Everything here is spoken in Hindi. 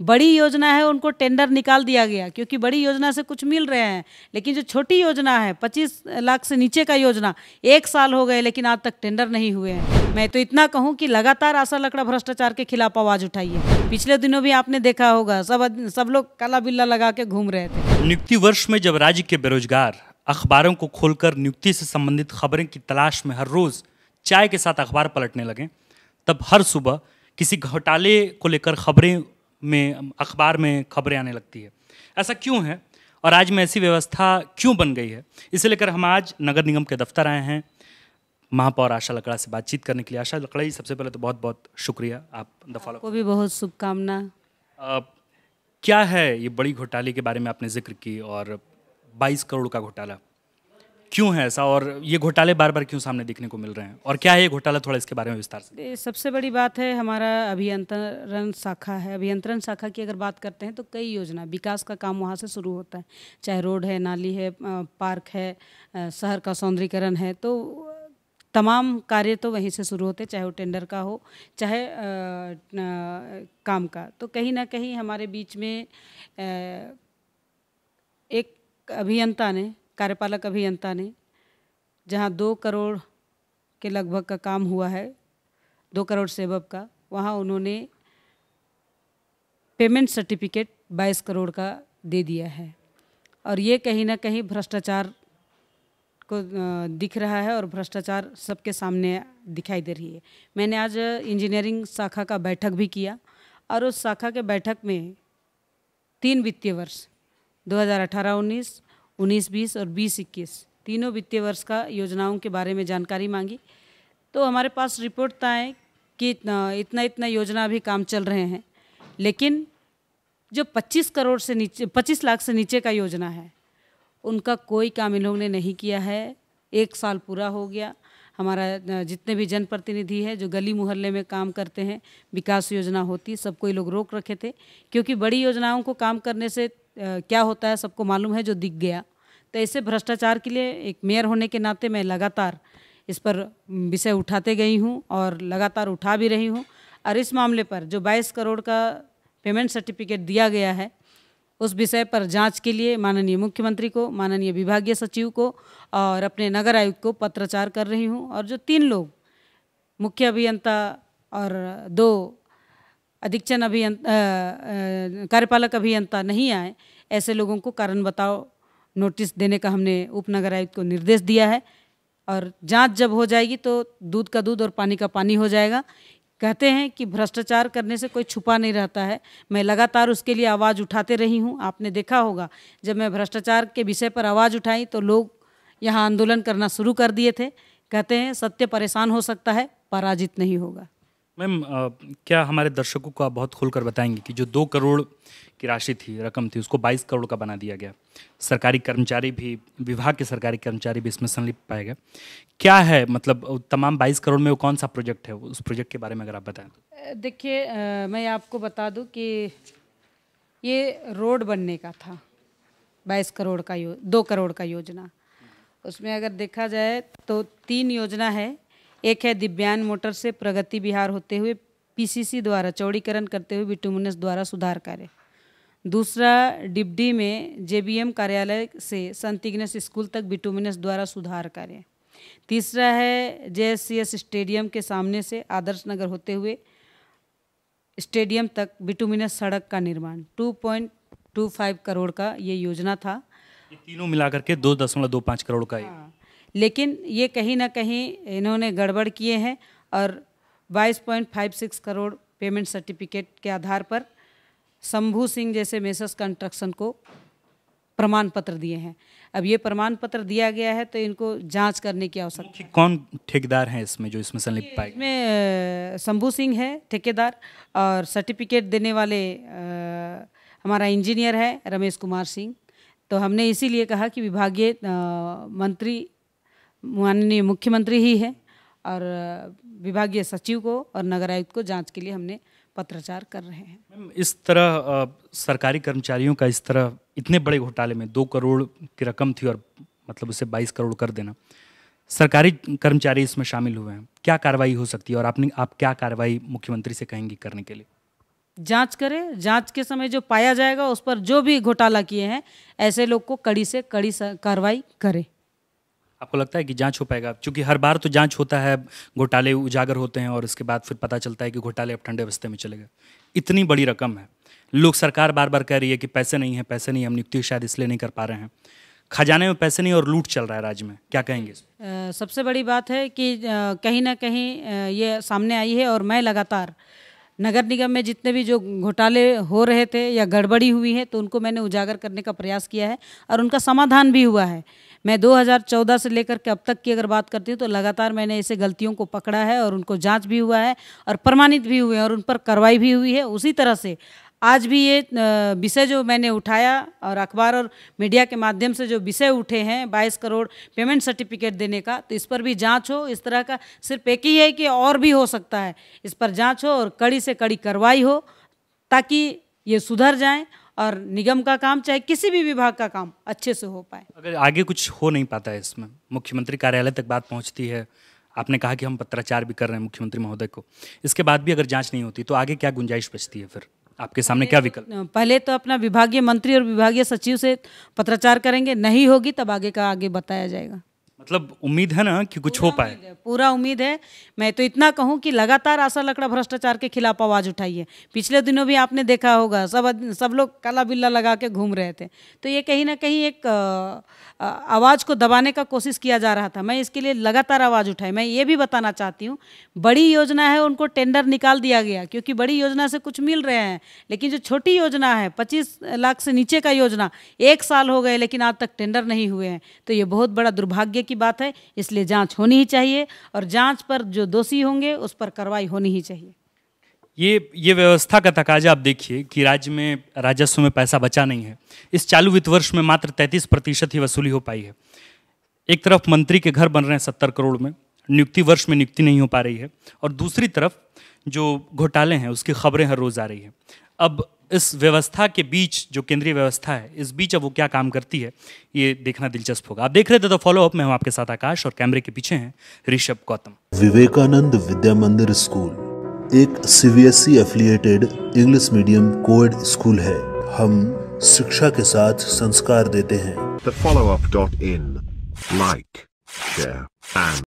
बड़ी योजना है, उनको टेंडर निकाल दिया गया, क्योंकि बड़ी योजना से कुछ मिल रहे हैं, लेकिन जो छोटी योजना है, पच्चीस लाख से नीचे का योजना, एक साल हो गए, लेकिन आज तक टेंडर नहीं हुए हैं। मैं तो इतना कहूँ कि लगातार आशा लकड़ा भ्रष्टाचार के खिलाफ आवाज़ उठाइए। पिछले दिनों भी आपने देखा होगा, सब सब लोग काला बिल्ला लगा के घूम रहे थे। नियुक्ति वर्ष में जब राज्य के बेरोजगार अखबारों को खोलकर नियुक्ति से संबंधित खबरें की तलाश में हर रोज चाय के साथ अखबार पलटने लगे, तब हर सुबह किसी घोटाले को लेकर खबरें में अखबार में खबरें आने लगती है। ऐसा क्यों है? और आज में ऐसी व्यवस्था क्यों बन गई है? इसे लेकर हम आज नगर निगम के दफ्तर आए हैं। महापौर आशा लकड़ा से बातचीत करने के लिए। आशा लकड़ा जी सबसे पहले तो बहुत बहुत शुक्रिया। आप दफ़ा को भी बहुत शुभकामना। क्या है ये बड़ी घोटाले के बारे में आपने ज़िक्र की? और 22 करोड़ का घोटाला। क्यों है ऐसा? और ये घोटाले बार बार क्यों सामने देखने को मिल रहे हैं? और क्या है ये घोटाला थोड़ा इसके बारे में विस्तार से? सबसे बड़ी बात है हमारा अभियंत्रण शाखा है। अभियंत्रण शाखा की अगर बात करते हैं तो कई योजना विकास का काम वहाँ से शुरू होता है। चाहे रोड है नाली है पार्क है शहर का सौंदर्यकरण है तो तमाम कार्य तो वहीं से शुरू होते चाहे वो टेंडर का हो चाहे आ, काम का। तो कहीं ना कहीं हमारे बीच में आ, एक अभियंता ने कार्यपालक अभियंता ने, जहाँ दो करोड़ के लगभग का काम हुआ है, दो करोड़ सेवब का, वहाँ उन्होंने पेमेंट सर्टिफिकेट बाईस करोड़ का दे दिया है। और ये कहीं ना कहीं भ्रष्टाचार को दिख रहा है और भ्रष्टाचार सबके सामने दिखाई दे रही है। मैंने आज इंजीनियरिंग शाखा का बैठक भी किया और उस शाखा के बैठक में तीन वित्तीय वर्ष 2018-19 उन्नीस, बीस और बीस, इक्कीस। तीनों वित्तीय वर्ष का योजनाओं के बारे में जानकारी मांगी। तो हमारे पास रिपोर्ट आए कि इतना इतना इतना योजना अभी काम चल रहे हैं। लेकिन जो 25 करोड़ से नीचे 25 लाख से नीचे का योजना है, उनका कोई काम इन लोगों ने नहीं किया है। एक साल पूरा हो गया। हमारा, जितने भी जनप्रतिनिधि है जो गली मोहल्ले में काम करते हैं, विकास योजना होती सबको ये लोग रोक रखे थे। क्योंकि बड़ी योजनाओं को काम करने से क्या होता है सबको मालूम है जो दिख गया। तो ऐसे भ्रष्टाचार के लिए एक मेयर होने के नाते मैं लगातार इस पर विषय उठाते गई हूँ और लगातार उठा भी रही हूँ। और इस मामले पर जो 22 करोड़ का पेमेंट सर्टिफिकेट दिया गया है, उस विषय पर जाँच के लिए माननीय मुख्यमंत्री को, माननीय विभागीय सचिव को और अपने नगर आयुक्त को पत्राचार कर रही हूँ। और जो तीन लोग, मुख्य अभियंता और दो अधीक्षण अभियंता कार्यपालक अभियंता नहीं आए। ऐसे लोगों को कारण बताओ। नोटिस देने का हमने उपनगर आयुक्त को निर्देश दिया है। और जाँच जब हो जाएगी तो दूध का दूध और पानी का पानी हो जाएगा। कहते हैं कि भ्रष्टाचार करने से कोई छुपा नहीं रहता है। मैं लगातार उसके लिए आवाज़ उठाते रही हूँ। आपने देखा होगा, जब मैं भ्रष्टाचार के विषय पर आवाज़ उठाई तो लोग यहाँ आंदोलन करना शुरू कर दिए थे। कहते हैं, सत्य परेशान हो सकता है, पराजित नहीं होगा। मैम क्या हमारे दर्शकों को आप बहुत खुलकर बताएँगे कि जो दो करोड़ की राशि थी, रकम थी, उसको 22 करोड़ का बना दिया गया। सरकारी कर्मचारी भी, विभाग के सरकारी कर्मचारी भी इसमें संलिप्त पाए गए। क्या है मतलब तमाम 22 करोड़ में वो कौन सा प्रोजेक्ट है? उस प्रोजेक्ट के बारे में अगर आप बताएँ तो। देखिए मैं आपको बता दूँ कि ये रोड बनने का था, बाईस करोड़ का यो, दो करोड़ का योजना। उसमें अगर देखा जाए तो तीन योजना है। एक है दिव्यांग मोटर से प्रगति बिहार होते हुए पीसीसी द्वारा चौड़ीकरण करते हुए बिटुमुनस द्वारा सुधार कार्य। दूसरा डिब्डी में जेबीएम कार्यालय से संत इग्नेस स्कूल तक बिटुमिनस द्वारा सुधार कार्य। तीसरा है जेएससीएस स्टेडियम के सामने से आदर्श नगर होते हुए स्टेडियम तक बिटुमिनस सड़क का निर्माण। 2.25 करोड़ का ये योजना था। ये तीनों मिलाकर के दो दशमलव दो पाँच करोड़ का हाँ, लेकिन ये कहीं ना कहीं इन्होंने गड़बड़ किए हैं और 22.56 करोड़ पेमेंट सर्टिफिकेट के आधार पर शंभू सिंह जैसे मेसस कंस्ट्रक्शन को प्रमाण पत्र दिए हैं। अब ये प्रमाण पत्र दिया गया है तो इनको जाँच करने की आवश्यकता है कौन ठेकेदार हैं इसमें जो इसमें संलिप्त पाए? इसमें शंभू सिंह है ठेकेदार और सर्टिफिकेट देने वाले आ, हमारा इंजीनियर है रमेश कुमार सिंह। तो हमने इसीलिए कहा कि विभागीय मंत्री माननीय मुख्यमंत्री ही है और विभागीय सचिव को और नगर आयुक्त को जाँच के लिए हमने पत्राचार कर रहे हैं। इस तरह सरकारी कर्मचारियों का इस तरह इतने बड़े घोटाले में दो करोड़ की रकम थी और मतलब उसे बाईस करोड़ कर देना। सरकारी कर्मचारी इसमें शामिल हुए हैं। क्या कार्रवाई हो सकती है और आपने आप क्या कार्रवाई मुख्यमंत्री से कहेंगी करने के लिए? जाँच करें। जाँच के समय जो पाया जाएगा उस पर जो भी घोटाला किए हैं ऐसे लोग को कड़ी से कड़ी कार्रवाई करे। आपको लगता है कि जाँच हो पाएगा? क्योंकि हर बार तो जाँच होता है घोटाले उजागर होते हैं और उसके बाद फिर पता चलता है कि घोटाले अब ठंडे बस्ते में चले गए। इतनी बड़ी रकम है। लोग सरकार बार बार कह रही है कि पैसे नहीं है पैसे नहीं हम नियुक्ति शायद इसलिए नहीं कर पा रहे हैं। खजाने में पैसे नहीं और लूट चल रहा है राज्य में। क्या कहेंगे आ, सबसे बड़ी बात है कि कहीं ना कहीं ये सामने आई है और मैं लगातार नगर निगम में जितने भी जो घोटाले हो रहे थे या गड़बड़ी हुई है तो उनको मैंने उजागर करने का प्रयास किया है और उनका समाधान भी हुआ है। मैं 2014 से लेकर के अब तक की अगर बात करती हूँ तो लगातार मैंने ऐसे गलतियों को पकड़ा है और उनको जाँच भी हुआ है और प्रमाणित भी हुए हैं और उन पर कार्रवाई भी हुई है। उसी तरह से आज भी ये विषय जो मैंने उठाया और अखबार और मीडिया के माध्यम से जो विषय उठे हैं 22 करोड़ पेमेंट सर्टिफिकेट देने का तो इस पर भी जाँच हो। इस तरह का सिर्फ़ एक ही है कि और भी हो सकता है। इस पर जाँच हो और कड़ी से कड़ी कार्रवाई हो ताकि ये सुधर जाएँ और निगम का काम चाहे किसी भी विभाग का काम अच्छे से हो पाए। अगर आगे कुछ हो नहीं पाता है इसमें, मुख्यमंत्री कार्यालय तक बात पहुँचती है। आपने कहा कि हम पत्राचार भी कर रहे हैं मुख्यमंत्री महोदय को। इसके बाद भी अगर जाँच नहीं होती तो आगे क्या गुंजाइश बचती है फिर? आपके सामने क्या विकल्प? पहले तो अपना विभागीय मंत्री और विभागीय सचिव से पत्राचार करेंगे, नहीं होगी तब आगे का, आगे बताया जाएगा। मतलब उम्मीद है ना कि कुछ हो पाए। पूरा उम्मीद है। मैं तो इतना कहूँ कि लगातार आशा लकड़ा भ्रष्टाचार के खिलाफ आवाज़ उठाई है पिछले दिनों भी आपने देखा होगा सब सब लोग काला बिल्ला लगा के घूम रहे थे। तो ये कहीं ना कहीं एक आवाज़ को दबाने का कोशिश किया जा रहा था। मैं इसके लिए लगातार आवाज़ उठाई। मैं ये भी बताना चाहती हूँ बड़ी योजना है उनको टेंडर निकाल दिया गया क्योंकि बड़ी योजना से कुछ मिल रहे हैं लेकिन जो छोटी योजना है पच्चीस लाख से नीचे का योजना एक साल हो गए लेकिन आज तक टेंडर नहीं हुए हैं। तो ये बहुत बड़ा दुर्भाग्य की बात है, इसलिए जाँच होनी ही चाहिए और जाँच पर जो दोषी होंगे, उस पर कार्रवाई होनी ही चाहिए। ये ये व्यवस्था का तकाजा आप देखिए कि राज्य में, राजस्व में पैसा बचा नहीं है। इस चालू वित्त वर्ष में मात्र तैंतीस प्रतिशत ही वसूली हो पाई है। एक तरफ़ मंत्री के घर बन रहे हैं सत्तर करोड़ में, नियुक्ति वर्ष में नियुक्ति नहीं हो पा रही है। और दूसरी तरफ़ जो घोटाले हैं, उसकी खबरें हर रोज़ आ रही है। अब इस व्यवस्था के बीच जो केंद्रीय व्यवस्था है इस बीच अब वो क्या काम करती है ये देखना दिलचस्प होगा। आप देख रहे थे तो फॉलो अप में हम आपके साथ आकाश और कैमरे के पीछे हैं ऋषभ गौतम। विवेकानंद विद्या मंदिर स्कूल एक CBSE affiliated English medium coed school है। हम शिक्षा के साथ संस्कार देते हैं। The follow up dot in. Like share and